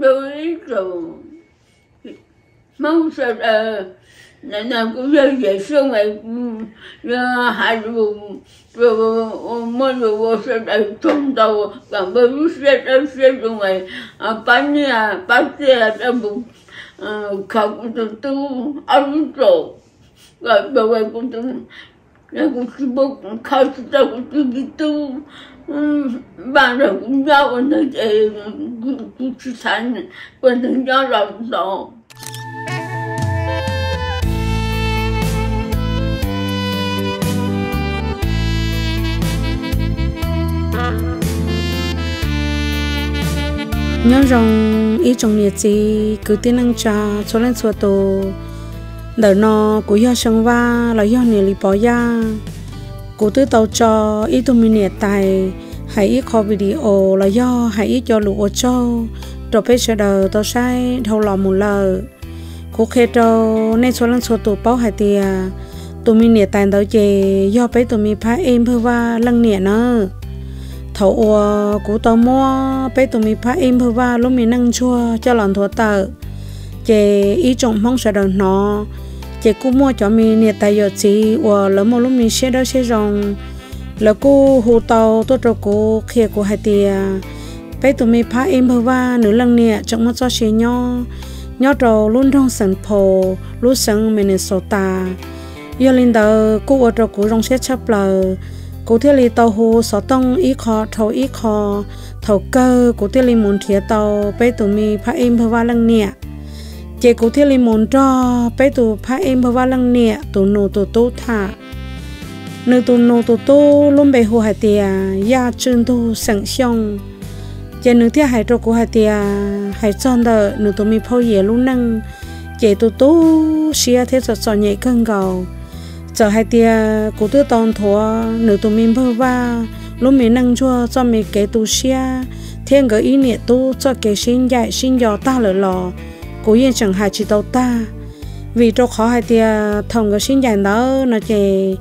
rồi rồi. Mong sợ là là nào cũng rơi về sông này hai rồi rồi mỗi rồi sẽ đầy trong đầu và bởi vì sẽ đầy sẽ rồi. Này bán nhà bán xe trong bụng. Không từ tu ăn rồi. Rồi bởi vậy cũng từ cũng chỉ bố bốc khai ra cũng từ đi tu. Ừ, Bạn rồi cũng giao ở nơi ừ, cũng chỉ thành quan ถึง giao lòng đó nhớ rằng ý trong nhiệt gì cứ tin năng cha cho lên xua tổ đỡ nó cũng do sinh va là do nhiệt li bỏ ra cụ tư tàu cho ý tụi mình nhiệt tài hãy ý kho video là do hãy ý cho lụa cho rồi bây giờ đầu tao sai thâu lò một lờ cụ khe cho nên số lần số tụ bao hai tia tụi mình nhiệt tài đầu chè do bây tụi mình phá em phơ va lăng nhiệt nữa thầu ua cú tao mua bé tụi mình phá im phá lúc mình nâng chua cho lần thua tờ chè ý trọng mong sợ đợt nó chè cú mua cho mình nhiệt tài giờ gì và lỡ một lúc mình sẽ đó sẽ rong lỡ cú hồ tàu, tôi cho cú kia cú hai tia bé tụi mình phá em bơ va nửa lần nè, trong một cho xe nhỏ nhỏ trâu luôn trong sân phố luôn sân Minnesota giờ lên đầu cú ở trâu cú rong sẽ chấp lời cô thiết lý tàu hồ sở tông ý khó thầu ý khó thầu cơ, cô thiết lý muốn thiệt tàu. Bây tụi mình phá em bơ va lăng nè chế cụ thiết là muốn cho bây tụi phá em bà va lăng nè tụi nô tụi tốt thả. Nơi tụi nô tụi tốt luôn bề hồ hải tìa ya chân tu sẵn xong chế nữ thiết hải trâu của hải tìa hải tròn đợi nữ tụi mi phô dễ luôn năng chế tụi tốt xia thế sọ sọ nhẹ cân gầu. Giờ hai tia cụ tư tòn thua nữ tụ mi bơ va lúc mi nâng chua cho mi kế tu xia. Thiên cái ý niệm tu cho kế sinh dạy, sinh dò ta lỡ lò cố yên chẳng hại chỉ tàu ta. Vì cho khó hai tia à, thông cái sinh dạy đó nó chỉ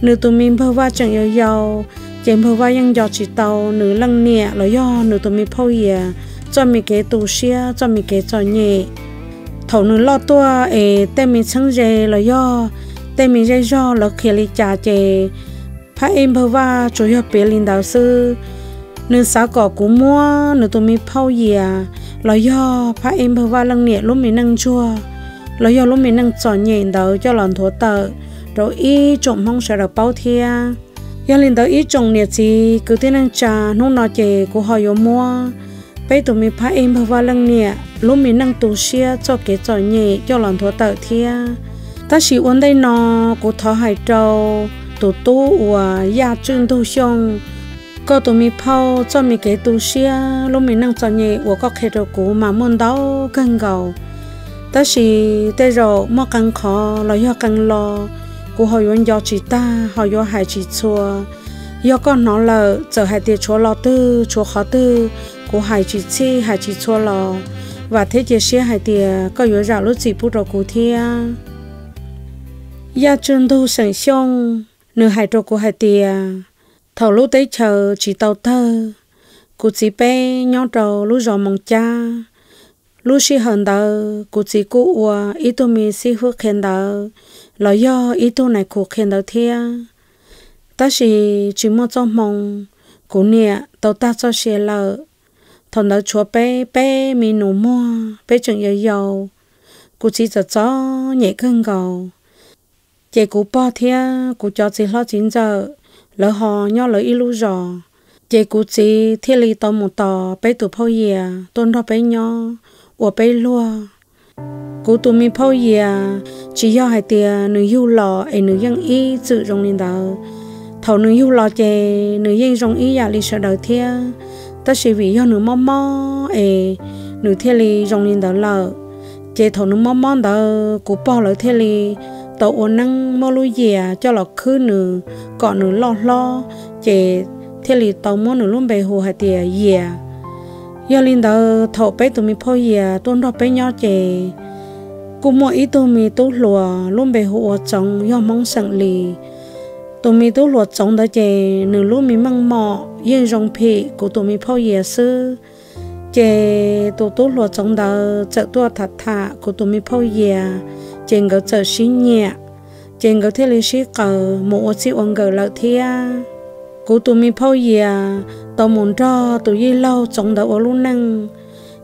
nửa tụi mình bơ va chẳng yêu yêu chỉ bơ va ยัง dò chỉ tàu nửa lăng nhẹ lo do nửa tụi mình phô ye cho mình cái tu xia, cho mình cái cho nhẹ. Thầu nửa lo tua, ê tên mình sáng dễ là do tên mình dây do là khi lý cha chè phá em bơ va chủ yếu bé linh đạo sư. Nữ xã cỏ cú mua nữ tụi mình phao gì là yo, phá em bơ va lăng nhẹ lúc mình nâng chua. Là yo lúc mình nâng chọn nhẹ đầu cho lần thua tờ rồi y trộm mong sẽ được bao thia. Do linh đạo ý trộm nhẹ gì cứ thế năng trà nung nọ chè của họ yếu mua. Bây tụi mình phá em bơ va lăng nhẹ lúc mình nâng tù xia cho cái chọn nhẹ cho lần thua tờ thia. Ta chỉ uốn đây nọ cụ thọ hải trâu tổ tu và gia trưng tu xong có tụi mi phao, cho mi cái tu xia lúc mi năng cho nhẹ và có khi rồi cũ mà muốn đau căng gầu. Ta chỉ tê rồi mò căng khó, lo yo căng lo. Cụ họ yon yo chỉ ta họ yo hải chỉ chua yo con nó là giờ hải tiệt chúa lo tư, chúa khó tư. Cụ hải chỉ chi hải chỉ chua lo. Và thế chia xia hải tiệt có yo rào lúc gì bút rồi cụ thia. Ya chân tu sẵn xong nửa hai trâu của hai tia thầu lúc tới chờ, chỉ tàu thơ. Cụ chỉ bé nhau trầu lúc rồi mong cha. Lúc xí hận đờ, cụ chỉ cụ ua, ý tôi mi xí phước khen đờ. Lo do, ý tôi này cụ khen đờ thia. Ta chỉ chỉ mong cho mong cụ nè tàu ta cho xe lợ. Thằng đó chúa bé bé mi nụ mua, bé chừng yêu yêu cụ chỉ cho cho nhẹ cân cầu chị cụ bỏ thia, cụ cho chị lo chín giờ lỡ họ nhỏ lỡ ilu giò chế chị cụ chỉ thiết lý tò một tò bé tụ phô ye tôn đó bé nhỏ của bé lua cụ tụ mi phô ye chỉ do hai tia nữ yêu lò ấy nữ dân y tự rong linh đạo. Thầu nữ yêu lò chế nữ dân rong y ya lý sợ đầu thia. Ta chỉ vì do nữ mò mò ấy nữ thiết lý rong linh đạo lợ. Chế thầu nữ mò mò đó cụ bỏ lỡ thiết lý tàu ôn năng mô lui dìa cho lọ khứ nữ cọ nữ lo lo chế thế lì tàu mô nữ luôn bề hồ hạt tìa dìa giờ linh đầu thọ bé tụi mi phô dìa tuôn đó bé nhỏ chế cú mua ý tụi mi tú lùa, luôn bề hồ trồng do mong sẵn lì. Tụi mi tú lùa trồng đó chế nữ luôn mi măng mọ yên rong phị của tụi mi phô dìa sư. Chế tổ tổ lùa trong đó chợ tua thật thà của tụi mình phô dìa chèn gấu chờ xí nhẹ chèn gấu thiết lý xí cờ, một xí ông ngỡ lợi thia cú tụi mi phao giờ tao muốn cho tụi y lâu trong đầu ở luôn năng.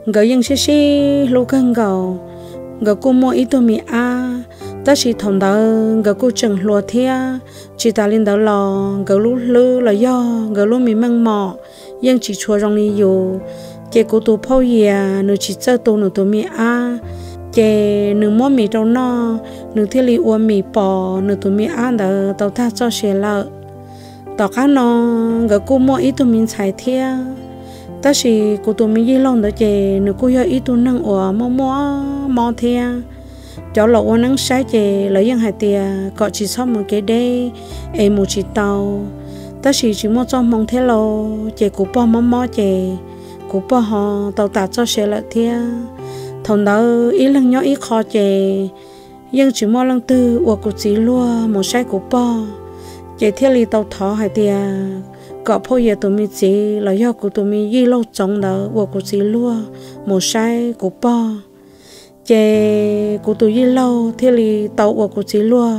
Gấu yên xí xí lúc cân gầu gấu cú mua ít tụi mi a. Ta chỉ thằng đó gấu cú chừng lùa thia chỉ ta lên đầu lò gấu lúc lư là do gấu lúc mi măng mọ. Yên chỉ chua rong đi dù. Chế cú tu phao gì nửa chỉ chơi tu nửa tu mi a chè nửa mua mì trong nó nửa thiết lý uống mì bò nửa tụi mì ăn đó tàu ta cho xe lợ. Tàu cá nó gỡ cô mua ít tụi mình xài thia. Ta chỉ cô tụi mình đi lòng đó chè nửa cô yêu ít tụi năng uống mua mua mua thia. Cho lộ uống nắng sai chè lấy những hạt tiền có chỉ xong một cái đê em một chỉ tàu. Ta chỉ chỉ mua cho mong thế lo chè cô bỏ mua mua chè cú bỏ họ tàu tạt cho xe lợ thia thằng đó ít lần nhỏ ít khó chè nhưng chỉ mò lần tư uộc cụ chỉ lua một sai cụ bỏ chè thiết lý tàu thọ hay tia. Có phô giờ tụi mình chỉ là do cụ tụi mình y lâu trống đó uộc cụ chỉ lua một sai cụ bỏ chè cụ tụi y lâu thiết lý tàu uộc cụ chỉ lua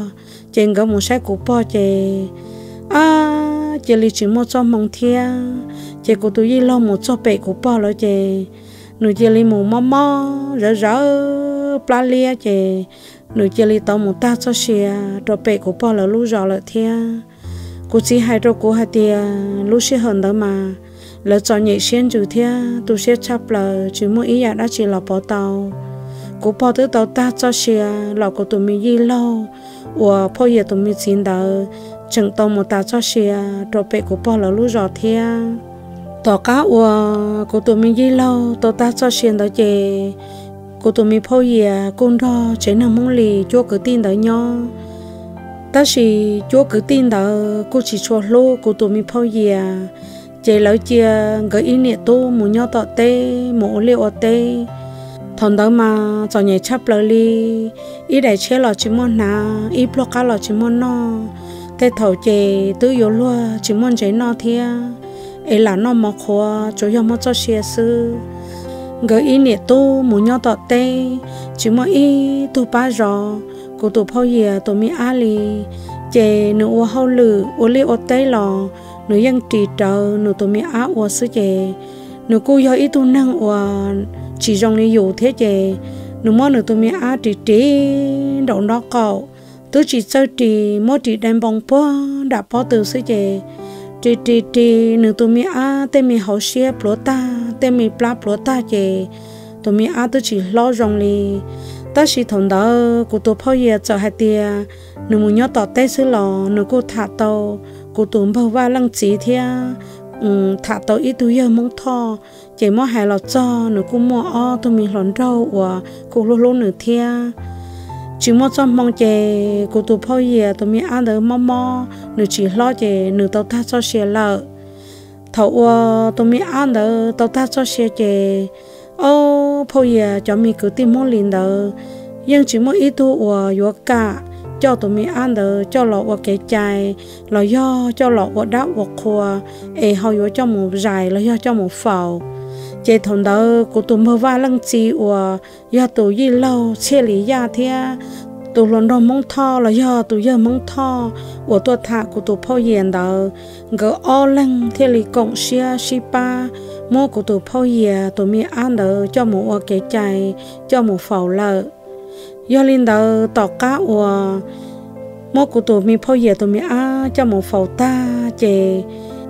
chè ngỡ một sai cụ bỏ chè à chè lý chỉ mò cho mong thia. Của tụi tôi lâu một số bể của bao rồi chị nụ chia li mù mò mò rỡ rỡ pla lia chị nụ chia li tao mù ta cho xìa rồi bể của bò là lúc rõ là thia. Cô chỉ hai rồi cô hai tia lúc xia hơn đó mà. Lỡ cho nhị xuyên chủ thia tôi sẽ chấp là chỉ muốn ý dạ đã chỉ là bỏ tàu. Cô bò tới tàu ta cho xìa lỡ cô tụi mình đi lâu và bao giờ tụi mình xin đỡ. Chừng tàu mù ta cho xia rồi bể của bao lỡ lúc rõ thia tỏ cá ua cô tụi mình đi lâu tao ta cho xuyên đó chè. Cô tụi mình phô gì con đó chế nằm mong lì cho cứ tin đó nhau ta chỉ cho cứ tin đó cô chỉ cho lô cô tụi mình phô gì chế lỡ chia gửi ý niệm tu muốn nhau tọ tê một liệu ở tê. Thằng đó mà cho nhảy chắp lời đi, ý đại chế lọ chỉ muốn na ý block cá lọ chỉ muốn no tê thầu chè tứ yếu lúa chỉ muốn chế no thia ấy là nó mà khó cho yêu mà cho xe sư gỡ ý nè tu muốn nhau tọt tê chỉ mà ý tu ba rò cô tu phao ye tu mi a li chè nữ ô hậu lử ô li ô tê lò nữ yang trì trợ nữ tu mi a ô sư chè nữ cô yo ý tu năng ô chỉ dòng này dù thế chè nữ mò nữ tu mi a trì trì đậu nó cậu tôi chỉ chơi trì mò trì đem bông po đã po từ sư chè chị chị chị nữ tụi mi à tên mi hậu xe bữa ta tên mi pla bữa ta chị tụi mi à tôi chỉ lo rong li ta chỉ thằng đó cô tụi phao ye cho hai tia. Nữ mu nhớ tỏ tê xứ lò nữ cô thả tàu. Cô tụi bao va lăng chỉ thia. Ừ thả tàu ít túi giờ mong thọ chỉ mua hai lọ cho nữ cô mua o tụi mi lon rau và cô lô lô nữ thia chỉ mua cho mong chè cô tụ phơi gì tụi mình ăn được mò mò nửa chỉ lo chè nửa tao ta cho xe lợ thầu tụi mình ăn được tao ta cho xe chè ô phơi gì cho mình cứ tìm món liền được nhưng chỉ mua ít thu và yếu cả cho tụi mình ăn được cho lọ và cái chai lọ do cho lọ và đá và khoa. Ê hầu yếu cho một dài lọ do cho một phao chế thằng đó cô tụi mơ va lăng chi và giờ tụi y lâu xe lý ya thia. Tụi lần đó mong thọ là giờ tụi giờ mong thọ và tụi thà của tụi phao yên đó gỡ o lăng, thia lý cộng xia si ba mua của tụi phao yên tụi mi ăn đó cho một ở cái chạy cho một phao lợ. Giờ lên đó tọt cá và mua của tụi mi phao yên tụi mi ăn cho một phao ta chế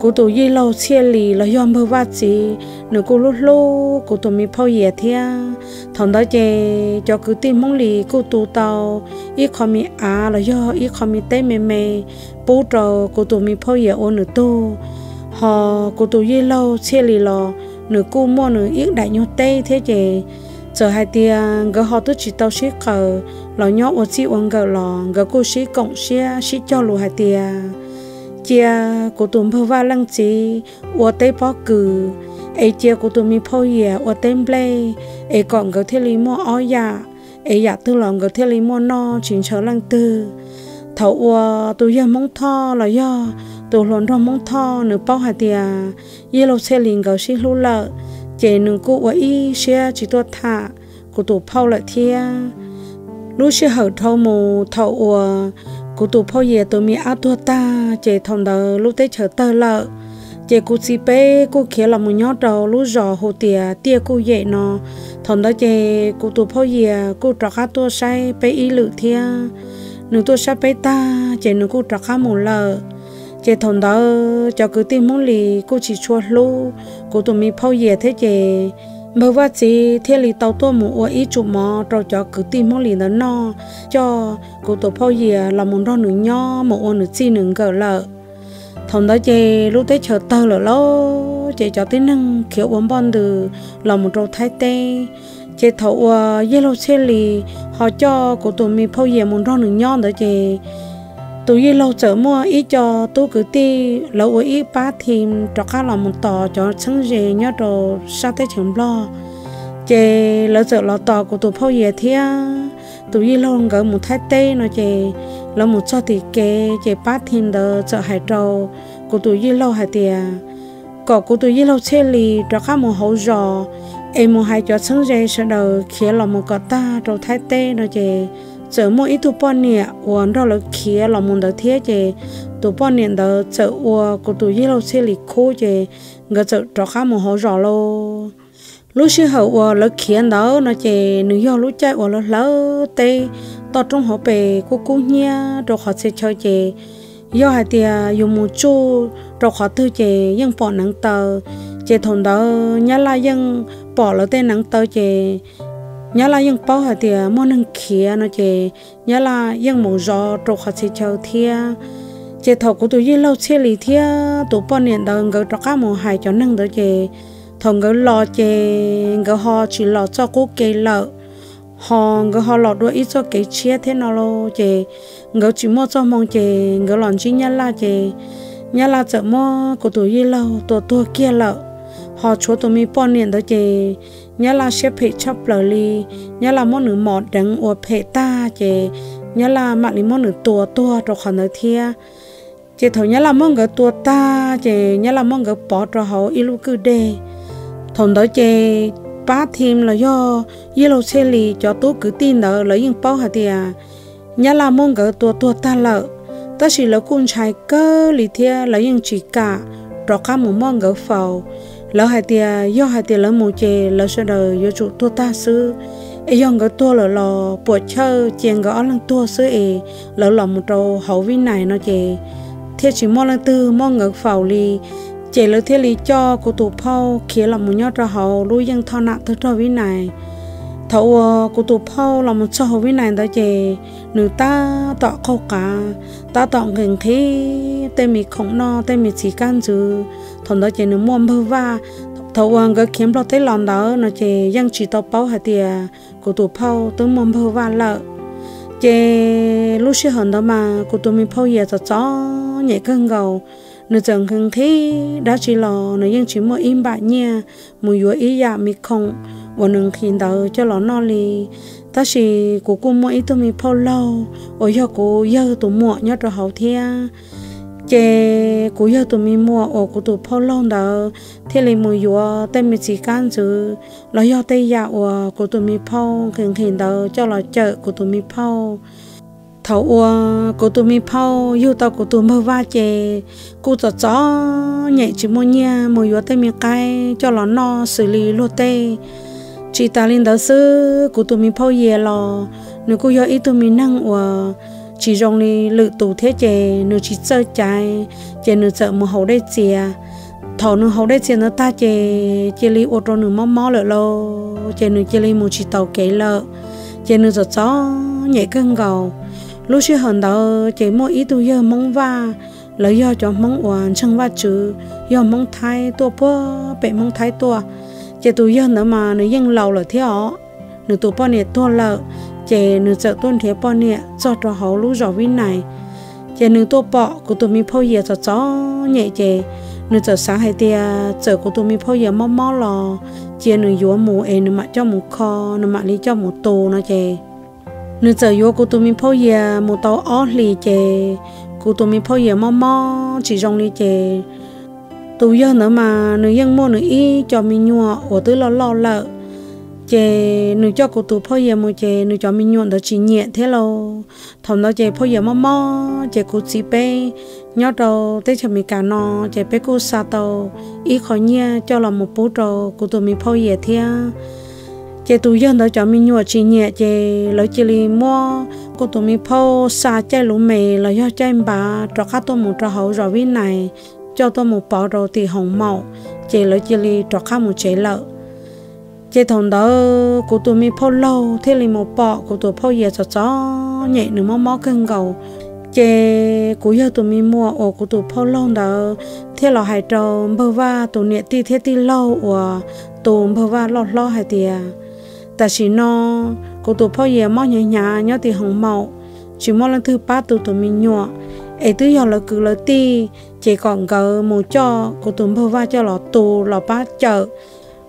cô tổ y lâu chia lì là yom bơ vát gì nửa cô lúc lô, cô tổ mi phao yết thia thằng đó chè cho cứ tin mong lì, cô tổ tàu. Ít khó mi à là do ít khó mi tê mê mê. Bố trò, cô tổ mi phao yết ô nửa tô. Họ, cô tổ y lâu chia lì lò. Nửa cô mua nửa ít đại nhau tê, thế chè. Giờ hai tia gỡ họ tôi chỉ tao xí cờ lò nhóc ô chi uống gỡ lò gỡ cô xí cộng xí xí cho lù hai tia chia của tụi mình vào lăng chỉ ua tây bó cử ai chia của tụi mi phô ye ua tên ble ấy còn cái thế lý mua áo ya ai ya tư lòng cái thế lý mua no chính chờ lăng tư thầu ua tụi ya mong tho là ya tụi lần rong mong tho nửa bao hạt tia yê lô xe liền gấu xí lú lợ chế nương cụ ua y xe chỉ tôi thả của tụ phao lại thia lúc xe hở thâu mù thâu ua cụ tụ phô về tôi mi áo tua ta chế thòng đờ lúc tết chờ tơ lợ. Chế cụ xì bê cụ kia là một nhó đầu lúc giò hồ tìa, tia cụ dậy nó thòng đó chế cụ tụ phô về cụ trọ khá tua say bê y lự thia. Nữ tua say bê ta chế nữ cụ trọ khá mù lợ. Chế thằng đó cho cứ tìm mong lì, cô chỉ chua lu cô tụi mi phô về thế chế bởi vậy chỉ thế lý tàu tôi một ở ít chụp mò trâu cho cứ tìm mong lì đó no cho cô tổ phao về là một đôi nửa nho một ô nửa chi nửa gỡ lợ thằng đó chơi lúc tới chờ tơ lợ lâu chơi cho tới năng kiểu bốn bon từ, là một trâu thái tê chơi thầu à, yellow chili họ cho cô tổ mi phao về một đôi nửa nho đó chơi tụi y lâu chở mua ý cho tôi cứ ti lâu ý ba thêm cho khá là một tò cho chân gì nhớ đồ sao tới chẳng lo. Chè lỡ chở lỡ tò của tụi phao về thia tụi y lâu gỡ một thái tê nó chè lỡ một cho thì kê chè ba thêm đỡ chở hải trâu của tụi y lâu hải tiề có của tụi y lâu chê lì cho khá một hậu giò. Em một hai cho chân gì sao đồ khía là một cái ta rồi thái tê nó chè chợ mua ít tu bao nhiêu uống đó là kia là muốn đầu thế chứ tu bao nhiêu đó chợ uốn của tu lâu xe lịch khô chứ người chợ trọ khá một hồi rõ lô lúc xưa hậu uống là kia đó nó chứ nữ yêu lúc chạy uống là lỡ tê tao trong họ bề cô cô nhia rồi họ sẽ chơi chứ do hai tia dùng một chút rồi họ tư chứ nhưng bỏ nắng tờ chứ thằng đó nhá là nhưng bỏ lỡ tên nắng tờ chứ nhớ là những bao hạt thì à, mua nâng kia nó chỉ nhớ là những màu gió trục hạt chỉ châu thia. Chỉ thầu của tụi yên lâu chia lì thia, tụi bao niệm đầu ngỡ trọc cá mù hai cho nâng đó chỉ thầu ngỡ lo chỉ ngỡ họ chỉ lo cho cô kê lợ. Họ ngỡ họ lo đuôi ít cho cái chia thế nào lo chỉ ngỡ chỉ mua cho mong chỉ ngỡ lòng chỉ nhớ là chỉ nhớ là chợ mua của tụi yên lâu, tụi tôi kia lợ. Họ chúa tụi mi bao niệm đó chỉ nhớ là sẽ phải chấp lời li. Nhớ là món nữ mọt đằng ở phải ta chè nhớ là mặt li món nữ tua tua cho khỏi nơi thia. Chè thầu nhớ là món người tua ta chè nhớ là món người bỏ cho họ lúc cứ đê. Thằng đó chè ba thêm là do xe chili cho tôi cứ tin đó lấy những bao hạt tiền nhớ là món người tua tua ta lợ. Ta chỉ là con trai cơ li thia lấy những chỉ cả. Rồi cả một món gỡ phao lỡ hai tia do hai tia lỡ mù chè lỡ sơ đời do chủ tua ta sư ấy dòng cái tua lỡ lò bộ chơi chèn cái lăng tua sư ấy lỡ lò một trâu hậu vi này nó chè thế chỉ mong lăng tư mong ngược phào li chè lỡ thế lý cho cô tụ phao kia là một nhót ra hậu lui dân thọ nặng thứ trâu vi này. Thầu ờ, cô tụ phao là một cho hậu vi này đó chè nữ ta tọ khâu cả ta tọ gần khi tên mì no, tên chỉ can chứ thằng đó chỉ nữ muôn bơ va, thầu hoàng cái kiếm lo thế lòng đó, nó chỉ dân chỉ tàu bao hạt tiền của tụ phao tới muôn bơ va lợ. Chỉ lúc xưa hòn đó mà của tụ mình phao giờ cho chó, nhảy cơn gầu. Nữ chẳng khi đã chỉ lo nữ chỉ mua im bạc nha mua yếu ý dạ mì khổng và nương khi đó cho nó no li ta chỉ của cô mua ít tụi mình phao lâu. Ở giờ cô giờ tụi mua nhớ cho hậu thiên chế cú giờ tụi mình mua ở cú tụi phao lâu đó thế là mua yếu tên mình chỉ can chứ. Là do tây dạ ở cú tụi mình phao khẩn khẩn đó cho là chợ cú tụi mình phao. Thầu ua cô tụi mình phao yêu tao cô tụi mơ va chè. Cô cho chó nhảy chỉ mua nha mua yếu tên mình cái cho nó no, xử lý lô tê chỉ ta lên đó sư của tụi mình phao về lò. Nếu cú giờ ít tụi mình năng ở chỉ rong đi lự tụ thế chè, nếu chỉ sợ trái chè nếu sợ mà hậu đây chè. Thọ nếu hậu đây chè nó ta chè chè li ô tô nếu mò mò lợ lô chè nếu chè li một chỉ tàu kế lợ. Chè nếu giật gió nhẹ cân gầu lúc xưa hận đó chè mỗi ít tu giờ mong va. Lấy do cho mong oan chẳng va chữ, do mong thái tua bơ bệ mong thái tua chị tôi giờ nữa mà nó yên lâu là thế họ nó tôi bọn này tua lợ. Chè nữ sợ tôi thế bọn nè cho cho họ lú rõ vin này. Chè nữ tôi bọ của tụi mình phô giờ cho chó nhẹ chè nữ trợ sáng hay tia trợ của tụi mình phô giờ mò mò lò. Chè nữ yếu mù ê, nữ mặc cho mù kho, nữ mặc lý cho mù tô nó chè nữ trợ yếu của tụi mình phô giờ mù tàu ó lì chè của tụi mình phô giờ mò mò chỉ trong lì chè tụ giờ nữa mà nữ dân mua nữ y cho mình nhua ở tới lo lo lợ. Chè nữ cho cô tụ phơi giờ mua chè nữ cho mình nhuận đó chỉ nhẹ thế lo thằng đó chè phơi giờ mò mò, chè cô chỉ bé nhớ đâu tết cho mình cả nó chè bé cô sa tàu Y khỏi nhẹ cho là một bố trâu cô tụ mình phơi giờ thế chè tụ giờ đó cho mình nhuận chỉ nhẹ, chè lấy chỉ li mua. Cô tụ mình phơi sa chè lũ mè là do chè bà cho khát tôi một trò hậu rồi với này cho tôi một bao đồ thì hồng màu chè lấy chỉ li cho khá một chế lợi. chế thằng đó của tôi mi phô lâu thế là một bọ của tôi phô giờ cho chó nhẹ nữa mó mó cân cầu chế của giờ tôi mi mua ở của tôi phô lâu đó thế là hai trâu bơ va tôi nhẹ ti thế ti lâu và tôi bơ va lo lo hai tia, tại chỉ nó của tôi phô giờ mó nhẹ nhàng nhớ thì hồng màu. Chỉ mò lần thứ ba tôi tôi mi nhọ ấy tôi giờ là cứ là ti chỉ còn gỡ một cho của tụi bơ va cho là tù là ba chợ.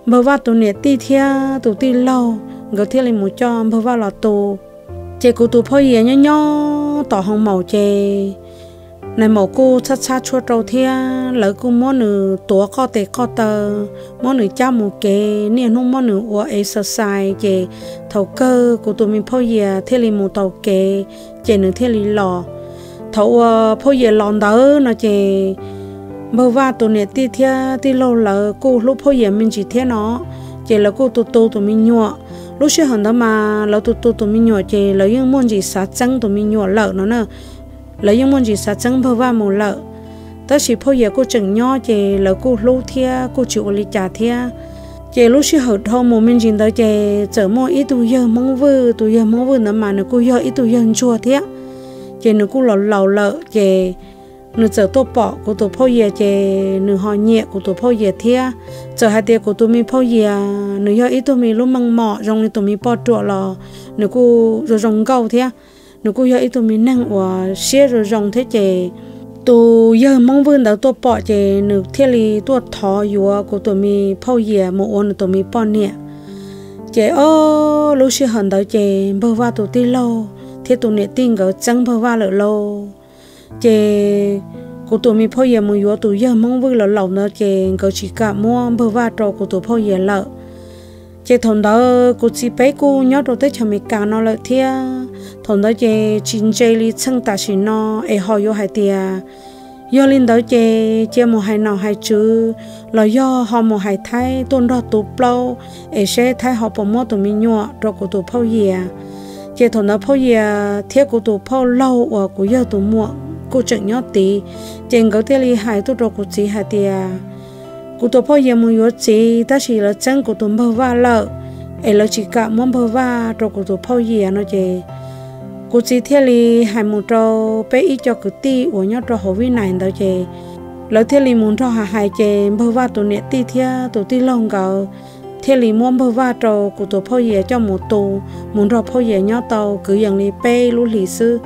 Bơ va tụ nè ti thia tụ ti lâu gỡ thia lên một cho bơ va là tù. Chỉ cụ tụ phơi nhẹ nhõ nhá tỏ hồng màu chè. Này màu cô sát sát chua trâu thia lỡ cô mua nữ tổ co tệ co tờ. Mua nữ cha mù kế nè nung mua nữ của exercise chế thầu cơ cụ tụ mình phơi nhẹ thia lên một tàu kê, chế nữ thia lên lò thấu ờ, phơi dễ lòn đỡ nó chỉ bơ va tụi nè ti thia, ti lâu là cô lúc phô dễ mình chỉ thế nó, chỉ là cô tụ tụ tụi mình nhọ lúc xưa hẳn đó mà là tụ tụ tụi mình nhọ chỉ là những môn gì sát trắng tụi mình nhọ lợ nó nè. Là những môn gì sát trắng bơ va một lợ ta chỉ phô dễ cô chừng nhọ chỉ là cô lâu thia, cô chịu lý trả thia. Chỉ lúc xưa hở thôi một mình chỉ tới chỉ chở mua ít tụi giờ mong vư tụi giờ mong vư nó mà nó cô giờ ít tụi giờ chùa thia chị nó cô lẩu lẩu lợ chị nửa giờ tôi bỏ của tôi phô ye chị nửa họ nhẹ của tôi phô ye thia. Giờ hai tia của tôi mi phô ye nửa giờ ít tôi mi lúc măng mỏ, rong thì tôi mi bỏ trộn là nửa cô rồi rong gâu thia. Nửa cô giờ ít tôi mi năng và xe rồi rong thế chị tôi giờ mong vươn đó tôi bỏ chị nửa thiết lý tôi thọ yếu của tôi mi phô ye một ôn tôi mi bỏ nhẹ chị ô lúc xưa hận đó chị bơ va tôi ti lâu thiết tôi nè tin cái trắng bơ va lỡ lâu. Chè cô tụi mình phơi mùi yếu tụi giờ mong vui là lâu nữa chè có chỉ cả mua bơ va trò cô tụi phơi giờ lỡ, chè thằng đó cô chỉ bé cô nhớ đồ tới cho mình cả nó lỡ thia. Thằng đó chè chín chê li chân ta chỉ nó ai hỏi yếu hai tia do linh đó chè chè một hai nào hai chữ. Là do họ một hai thái tôn đó tụ lâu ai sẽ thái họ bỏ mua tụi mình nhọ rồi cô tụi phơi giờ chế thằng đó phơi à, thiết cô tụi phơi lâu và cô giờ tụi mua cô chẳng nhớ tí trên gấu thiết lý hai tôi đồ cô chỉ hai tia cô tôi phải giờ muốn yếu chỉ ta chỉ là chân cô tôi bao va lợ ấy là chỉ cả muốn bao va đồ cô tôi phải giờ nó chế cô chỉ thiết lý hai mua đồ bé ít cho cứ ti của nhớ đồ học vi này đó chế lỡ thiết lý muốn cho hai hai chế bao va tôi nè ti thiết tôi ti lông gạo thế li muốn bao va trâu cụ tổ phải giờ cho một tù muốn trâu phải giờ nhau tàu, cứ dần li bé lũ lì sư.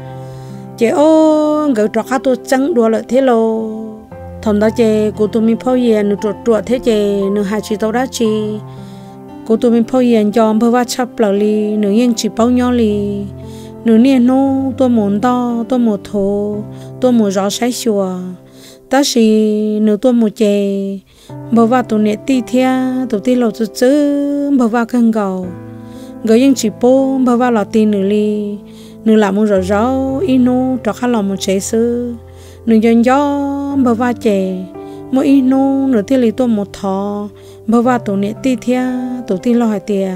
Chị ô, ngỡ trọ khá tôi chẳng đùa lợi thế lô. Thầm đó chị cụ tụi mình phơi yên nửa trọ trọ thế chị nửa hai chị tàu đã chị cụ tụi mình phơi yên cho bơ va chắp lợi li nửa yên chỉ bao nhau li nửa niên nô, tôi muốn to, tôi muốn thô, tôi muốn rõ sai sủa ta chỉ nửa tuần một chè, bờ va tụi nè ti thia tụi ti lột chứ bờ va cân gầu gỡ những chỉ bố, bờ va lọt ti nửa ly nửa làm một rõ rõ inu cho khá lòng một chế sư nửa dân gió, bờ va chè mỗi inu nửa ti lý tuần một thọ bờ va tổ nệ ti thia tổ ti lo hai tia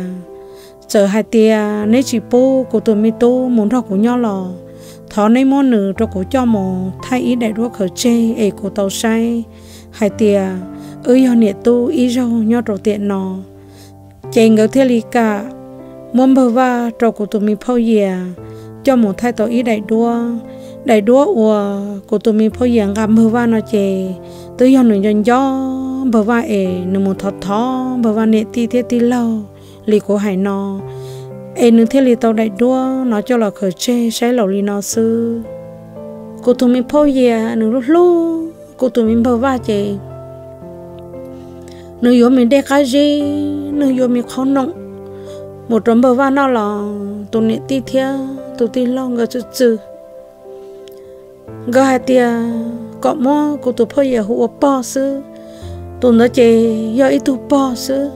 chờ hai tia nếu chỉ bố của tôi mi tô muốn học của nhau lò thọ nay mô nữ cho cổ cho một thay ý đại đua khởi chê ấy cổ tàu say hai tìa ơi yo nịa tu ý râu nho trò tiện nọ. Chê ngờ thế lý cả muốn bờ va trò cổ tôi mi phao dìa, cho một thay tàu ý đại đua. Đại đua ủa cổ tụi mình phải dìa gặp bờ va nó chè tới giờ nửa nhân gió. Bờ va ế nửa một thọ thọ bờ va nịa ti thế ti lâu, lì của hải nò ai nương thế li tàu đại đua nó cho là khởi chê sẽ lẩu li nó sư. Cô tụi mình phải dạng nương lúc lúc cô tụi mình bờ va chè nương yếu mình đe cái gì nương yếu mình khó nọng. Một trống bờ va nó là tụi nè ti thia, tụi ti lo ngờ chữ chữ. Ngờ hai tia, cọ mò cô tụi phơi về hụt bò sư. Tụi nó chỉ do ít tụi bò sư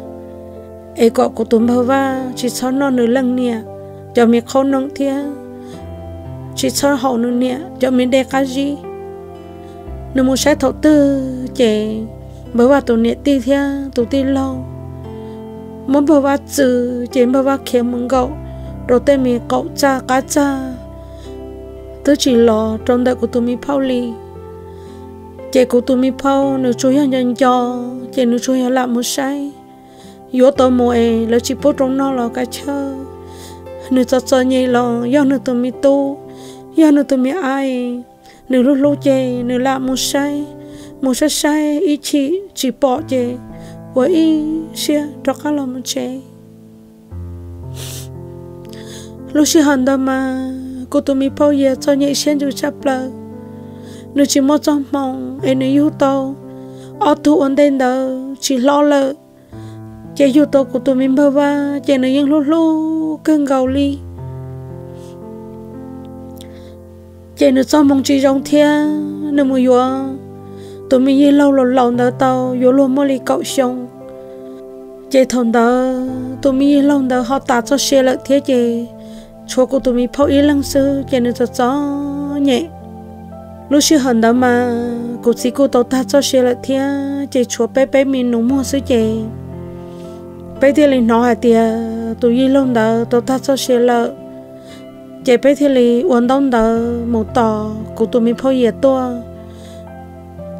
ai có cô tụm bao chỉ cho nó nửa lần nè cho mình không nông thia chỉ cho hậu nửa nè cho mình đẹp cái gì nếu muốn sẽ thấu tư chế bởi vào tụi nè ti thia tụi ti lâu muốn bởi vào chữ chế bởi vào kia mừng gậu rồi tên mình cậu cha cá cha tớ chỉ lo trong đời của tụi mình phao ly chế của tụi mình phao nếu chú hiểu nhận cho chế nếu chú làm một sai yo to mo e lo chi po trong no lo ka cha nu cho cho nhị lo, yo nu to mi tu, yo nu to mi ai. Nu lu lu che nu la một sai. Một sa sai, i chi chi po che. Wo i sia cho ka lo một che. Lu shi han da ma cô tụi mi bao giờ cho nhị xuyên chú chấp lờ. Nu chỉ một trong mong em nu yêu tao ở tu ổn định đó chỉ lo lợ chế yêu tao của tụi mình bao ba chế nếu yên lô lô cơn gầu ly chế nếu cho mong chỉ rong thia nếu mua yêu tụi mình yên lâu lâu lâu nở tàu yêu lô mua ly cậu xong chế thằng đó tụi mình yên lâu nở họ tạo cho xe lợi thế chế cho của tụi mình phao yên lăng sư chế nếu cho cho nhẹ. Lúc xưa hận đó mà cô chỉ cô tàu ta cho xe lợi thế chế chúa bé bé mình nấu mua sư chế bây giờ liền nói thì tụi y lông đó tụi ta cho xe lợ. Chị bây giờ liền uốn đông đó một tò của tụi mình phơi nhiệt to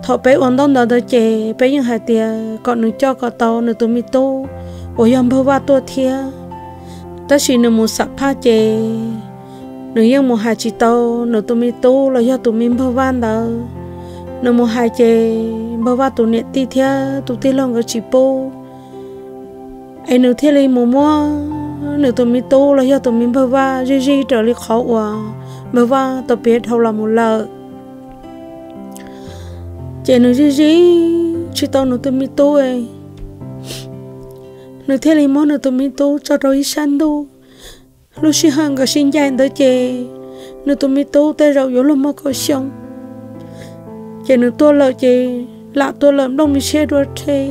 thọ bé uốn đông đó đó chị bây những hai tia còn nữa cho có tàu nữa tụi mình tu. Ôi yam bao ba tua thiệt ta chỉ nữa một sập pha chị nữa yên một hai chỉ tàu nữa tụi mình tu là do tụi mình bao van đó nữa một hai chị bao ba tụi nhẹ ti thiệt tụi ti lòng cái chỉ bô ai nửa thế này mù mua nửa tụi mình tu là do tụi mình bơ va. Gì gì trở lại khó quá bơ va tụi biết hầu là một lợ. Chị nửa gì gì chỉ tao nửa tụi mình tu ấy nửa thế này mua nửa tụi mình tu, cho rồi san tu. Lúc xí hàng cái sinh dài tới chị. Nửa tụi mình tu tới rồi vô lắm mà có xong chị nửa tôi lợ chị, lạ tôi lợi đông mình xe đua thế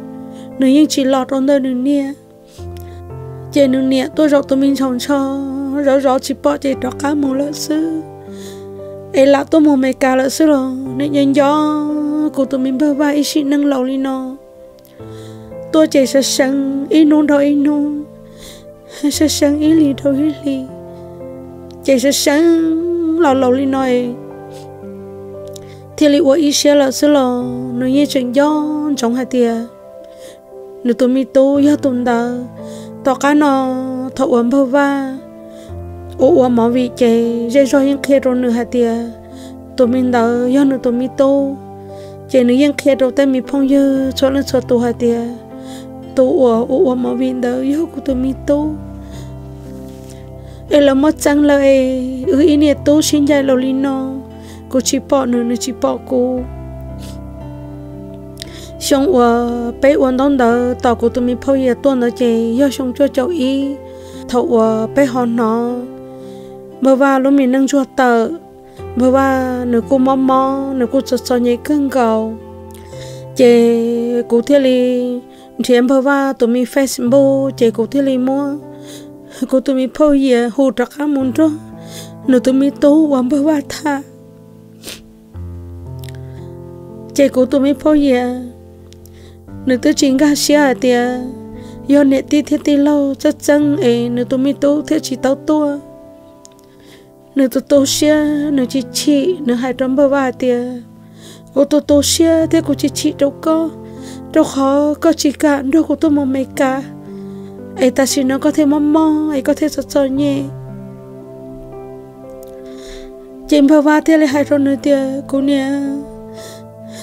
nếu như chỉ lọt trong đời nương nia trên nương nia tôi rọc tôi mình chồng cho. Rõ rõ chỉ bỏ chạy đó cá mù lỡ sư ấy là tôi mù mày cả lỡ sư rồi. Nên nhân gió của tôi mình bơ vai xin nâng lầu lên nó. Tôi chạy sẽ sân ý nôn đâu ý nôn sẽ sân ý lì đâu ý lì chạy sẽ sân lầu lầu lên nói thì lì của ý xe là sư rồi. Nếu như chuyện gió trong hai tia nếu tôi mi tu ya tuần đó tao cá nó thọ uống bao va. Ô uống máu vị rồi những khi rồi nữa hạt tia tôi mình đó ya nếu tôi mi tu chế nếu những khi rồi tay mi phong dư, cho nên cho tôi hạt tia tu uống ô uống máu vị đó ya của tôi mi tu ấy là mất lời ư ý nè tôi xin dài lâu lino cô chỉ bỏ nữa nữa chỉ bỏ cô xong ở bé uốn đông đó tàu của tụi mi phơi giờ tuần đó chị do xong cho cháu y thầu ở bé hòn nó bờ va lúc mi nâng chua tờ bờ va nửa cô mò mò nửa cô cho cho nhảy cưng cầu chị cụ thiết li chị em bờ va tụi mi facebook chị cụ thiết li mua cụ tụi mi phơi giờ hù trắc á Môn cho nửa tụi mi tu quăng bờ va tha chị cụ tụi mi phơi nếu tôi chính gà xia thì yo nè ti thiết ti lâu chắc chắn ấy nữ tôi mi tu thiết chỉ tao tua. Nữ tôi tu xia, nữ chỉ chỉ, nữ hai trăm ba ba thì ô tôi tu xia thì cô chỉ chỉ đâu có. Đâu khó, có chỉ cả đâu có tôi mong mấy cả. Ấy ta chỉ nó có thể mong mong ấy có thể cho cho nhẹ. Chim ba ba thế lại hai trăm nữa thì cô nè.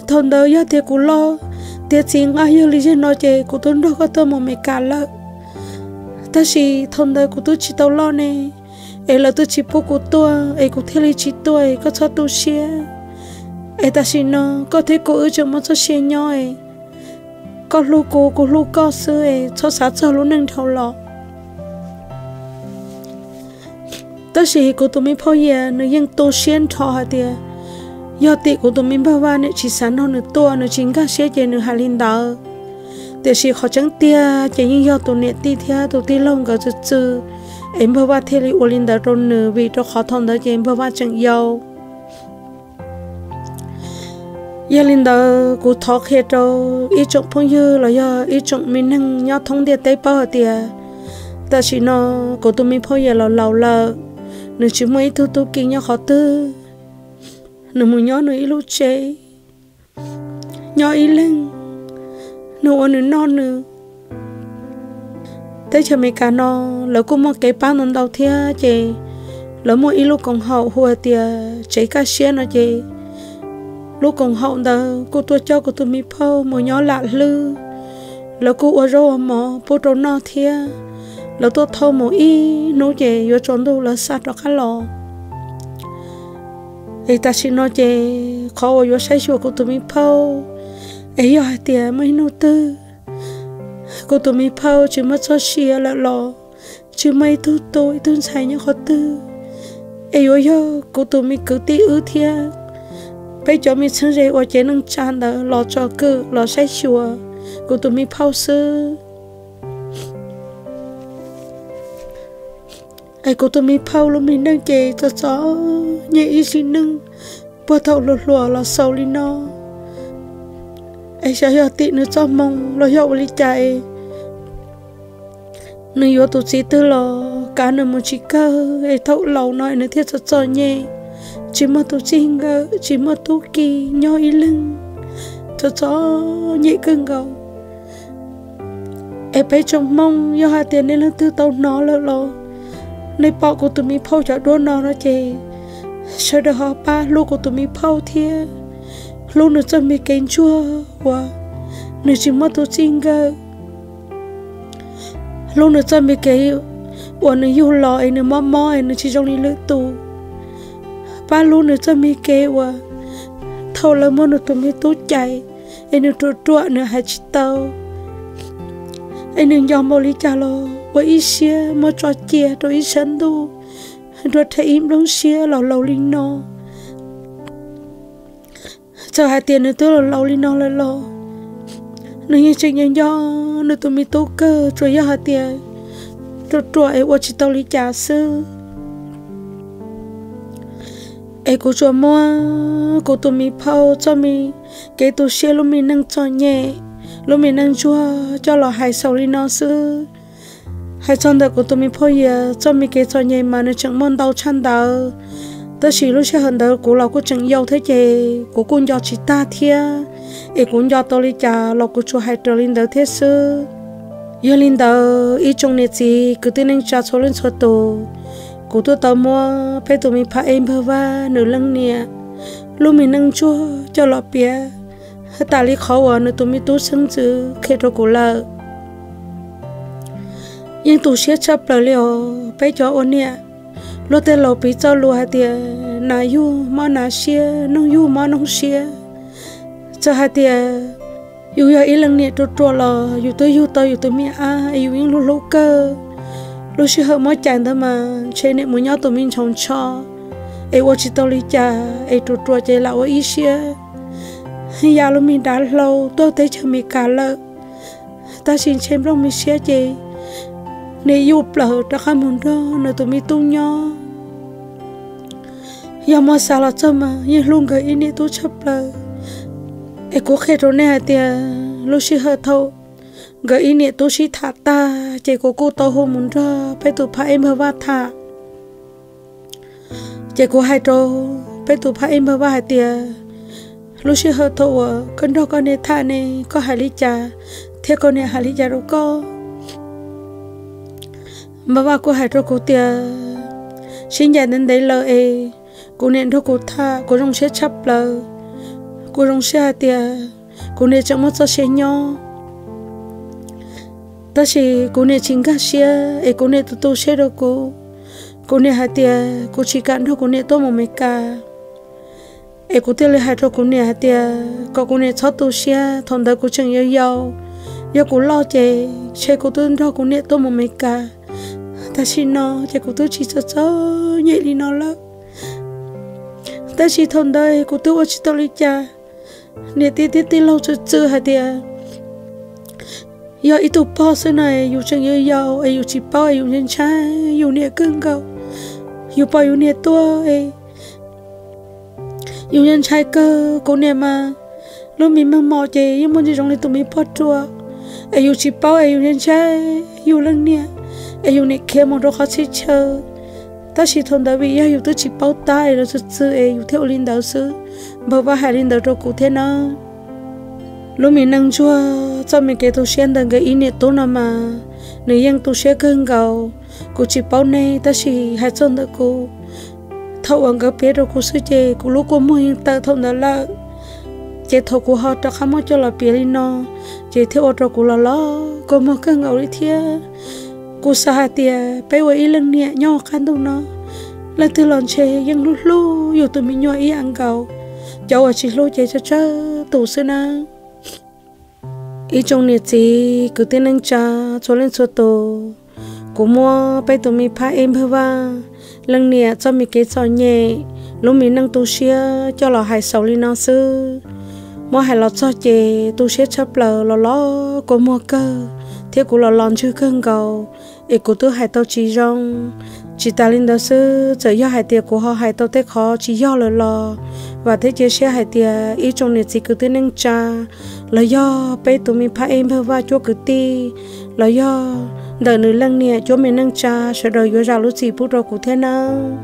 Thôn đâu giờ thì cô lo tiệt chỉ ngay yêu lý nó chơi cô tôi đâu có tôi một mấy cả lợ. Ta chỉ thông đời cô tôi chỉ tao lo nè ấy là tôi chỉ bố cô tôi ấy cô theo lý chỉ tôi có cho tôi xia. Ấy ta chỉ nó có thể cô ở trong một số xia nhau ấy có lúc cô cô lúc có sư ấy cho sát cho lúc nâng thâu lọ. Ta chỉ cô tôi mới phơi nhà nó yên tô xuyên thọ hả tiệt do ti của tụi mình bao ba chỉ sẵn hơn nữa tua nữa, chính các xe chơi nữa, hà linh đó để chỉ họ chẳng tia chỉ những do tụi nè ti theo tụi ti lông cái chữ chữ em bao ba theo li u linh đó rồi nữa, vì cho khó thông đó chỉ em bao ba chẳng yêu giờ linh đó cụ thọ khi cho ít chục phong dư là do ít chục mình năng nhau thông địa tế bao tiệt ta chỉ nó của tụi mình phong giờ là lâu là nữa chỉ mấy thứ tu kinh nhau khó tư nó muốn nhó nó ilu chê. Nhó ý lên nó nụ nó non nữa thế cho mấy cả nó lỡ cũng một cái bao nó đầu thia chê. Lỡ một ilu còn hậu hùa tia chế cả xe nó chê. Lúc còn hậu đó cô tôi cho, cô tôi mi phâu mù nhó lạ lư. Lỡ cô ô rô mò, bố trốn nó thia. Lỡ tôi thâu mù y nó chê vô trốn đâu lỡ sát đó khá lò ấy ta xin nói chè khó ở sai chùa của tụi mình phâu ấy giờ tiền mới nô tư của tụi mình phâu chỉ mất cho xia là lò chỉ mấy tu tôi tu sai nhá khó tư ấy giờ của tụi mình cứ tí ư thia bây giờ mình sinh ra ở trên nông tràn đó lò cho cơ lò sai chùa của tụi mình phâu sư ai cô tôi mi phao lo mi nâng chè cho chó. Nhẹ ý xin nâng. Bữa thầu lột lụa là sầu li nó. Ai sẽ hiểu tị nữa cho mong, lo hiểu li chạy. Nữa yếu tụ sĩ tư lo cá nữa một chỉ cơ. Ai thầu lâu nói nữa thiết cho cho nhẹ. Chỉ mà tụ sĩ ngờ, chỉ mà tụ kỳ, nhỏ ý lưng. Cho chó nhẹ cưng gầu. Ai bé trong mong, do hai tiền nên là tư tàu nó lỡ lo nơi bỏ của tụi mình phâu cho đua nó nó chê. Sợ được họ ba lô của tụi mình phâu thia. Lô nó cho mình kén chua và nó chỉ mất tụi chinh gơ. Lô nó cho mình kén và nó yêu lò ấy nó mò mò ấy nó chỉ trong đi lưỡi tù. Ba lô nó cho mình kén và thâu là mất nó tụi mình tốt chạy. Ấy nó trộn trộn nó hai chỉ tàu. Ấy nó dòng bò lý cha lô và ý xia mà cho chia rồi ý sân rồi thấy im đông xia lâu lầu linh nó chờ hai tiền nữa, tôi là lầu linh nó là lo nếu như chuyện nhân do nếu tôi mi tu cơ, rồi giờ hai tiền. Rồi rồi ấy và chỉ tao lý trả sư ấy, cô cho mua cô tôi mi phao cho mi cái tôi xia lúc mi nâng cho nhẹ lúc mi nâng chua cho lò hai sau linh nó sư hay chọn được của tụi mình phơi giờ cho mình cái cho nhảy mà nó chẳng mong đau chăn đau. Tớ chỉ lúc sẽ hơn đó của lão của chẳng yêu thế chứ của con do chỉ ta thia. Ấy cũng do tôi đi trả lão của chú hai trở lên đó thế sư. Yêu lên đó ý trong nét gì cứ tin anh cha số lên số tổ. Của tôi tao mua, phải tụi mình phải em bơ va, nửa lưng nè lúc mình nâng chua cho lọ bia ta lý khó ở nữa tụi mình tu sinh chứ khi đó của lợ nhưng tụ sẽ chấp lời liệu bây giờ ôn nè lúc tên lâu bị cho lùa tiền nà yu mà nà xia nông yu mà nông xia cho hai tiền yu ya ý lần nè trộn trộn là yu tôi yu tôi yu tôi mi à yu yên lu lu cơ. Lúc xưa hợp mới chàng thôi mà trên này muốn nhau tụi mình chồng cho ấy qua chỉ tao lý cha ấy trộn trộn chơi lão ý xia ya dạ lúc mình đã lâu tôi thấy cho mình cả lợ. Ta xin xem trong mình xia chơi nè yêu lỡ đã khám hồn đó nè tụi mi tung nhau giờ mà sao là cho mà nhưng luôn cái ý nè tôi chấp lỡ có khi rồi nè thì lúc xí hơi thâu. Cái ý tôi xí thả ta chỉ có cô tao hôm muốn phải tụi phải em hơi thả. Chỉ có hai trâu phải tụi phải em hơi thì lúc xí hơi thâu con đó con nè thả nè, có hai lý trà. Thế con nè hai lý trà có mà bà cô hãy cho cô tia. Xin nhà đến đấy lỡ e cô nên cho cô tha, cô rong sẽ chấp lỡ cô rong sẽ tia. Cô nên chẳng mất cho xe nhau ta chỉ cô nên chính cả xe ấy cô nè tụt xe đâu cô. Cô nên hai tia, cô chỉ cản thôi, cô nên tôi một mấy ca ấy cô tia lấy hai thôi cô nên hai tia. Có cô nên chót tu xe thằng đó cô chẳng yêu yêu yêu cô lo chè xe cô tuân thôi cô nên tôi một mấy ca ta chỉ nó chỉ cô tôi chỉ cho cho nhẹ đi nó lắm. Ta chỉ thôn đây cô tôi ở chỉ tôi lấy cha. Nè, tí tí tí, lâu cho chưa hai tia giờ ít tụ bao thế này, dù chẳng yêu yêu dù chỉ bao dù nhân trai dù nè cưng cầu dù bao dù nè tua ai dù nhân trai cơ, cô nè mà. Lúc mình mang mò chè nhưng mà chỉ trong này tụi mình bao chua yêu chỉ bao ai dù nhân trai dù lần nè yêu này kia mà đâu khó chỉ chờ ta chỉ thôn đã bị yêu tôi chỉ bao tay rồi sự sự yêu theo linh đạo sư bảo ba hai linh đạo rồi cụ thế nào lúc mình nâng chua cho mình cái tôi sen đằng cái ý niệm tốt nào mà nếu yang tôi sen cưng gạo cô chỉ bao này ta chỉ hai chân đó cô thâu ăn cái bé rồi cô sư chế cô lúc cô mua hiện tại thâu đó là chế thâu cô họ cho khám cho là bé đi nó chế theo ở tô cô là lo cô mua cưng gạo đi thiệt cô sa hà tia bây giờ ý lần nhẹ nhỏ khăn đâu nó. Là từ lòn chế yang lú lú, dù tụi mình nhỏ ý ăn cầu cháu ở chỉ lú chế cho chớ tủ sư na. Ý trong nhiệt gì cứ tên anh cha, cho lên số tổ. Cú mua bây tụi mình pha em hơi va. Lần nè cho mình cái cho nhẹ. Lúc mình năng tu sửa cho lò hai sầu lên nó sư. Mua hai lọ cho chè tu xia chấp lờ, lò lò cú mua cơ thế cú lo lòn chưa cơn cầu. Ý cú tu hai tao chỉ rong. Chỉ ta linh đó sư giờ do hai tiệc của họ, hai tao thế khó, chỉ do lờ lò và thế chia sẻ hai tiệc ý trong này chỉ cứ tên nâng cha. Là do bây tụi mình phải em và cho cứ ti. Là do đời nữ lăng nè cho mình nâng cha, sợ đời vô ra lúc gì bút rồi cụ thế nào.